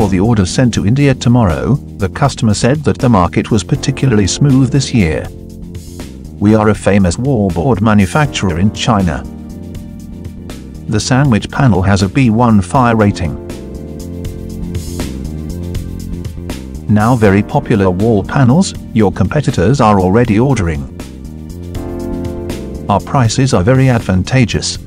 for the order sent to India tomorrow, the customer said that the market was particularly smooth this year. We are a famous wallboard manufacturer in China. The sandwich panel has a B1 fire rating. Now very popular wall panels, your competitors are already ordering. Our prices are very advantageous.